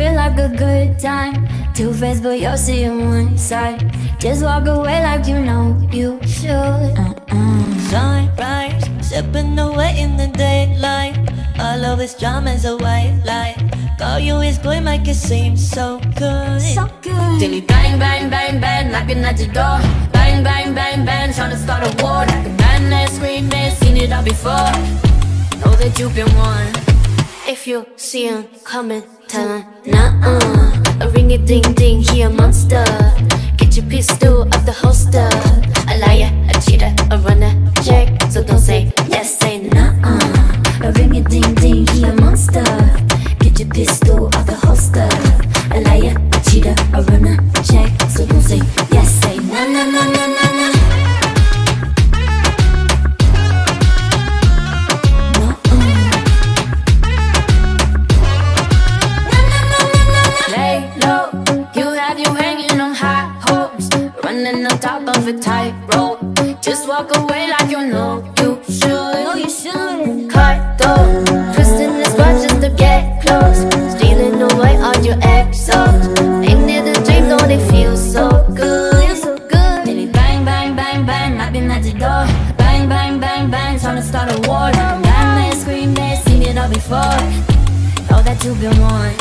feel like a good time. Two faced, but you're seeing one side. Just walk away like you know you should. Uh-uh. Sunrise, sipping away in the daylight. All of this drama is a white light. Call you is going make it seem so good. So good. Then you bang, bang, bang, bang, knocking at your door. Bang, bang, bang, bang, trying to start a war. Like a man that screaming, seen it all before. Know that you've been warned. If you see him coming, tell him, nah-uh. A ring a ding ding, he a monster. Get your pistol out the holster. Your pistol the holster. A liar, a cheater, a runner, check. So don't say yes, say na na na na na na. Lay low, you have you hanging on high hopes, running on top of a tightrope. Just walk away like you know you should. Oh, you should. Cut though, twisting this watch Bang bang bang bang, trying to start a war. Man, they scream, they seen it all before. Know that you've been warned.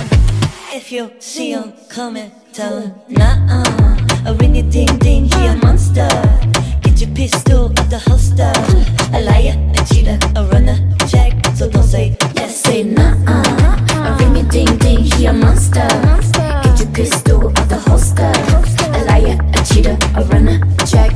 If you see him coming, tell him, nah-uh. A ring a ding ding, he a monster. Get your pistol out the holster. A liar, a cheater, a runner, check. So don't say yes, say nah-uh. A ring a ding ding, he a monster. Get your pistol out the holster. A liar, a cheater, a runner, check.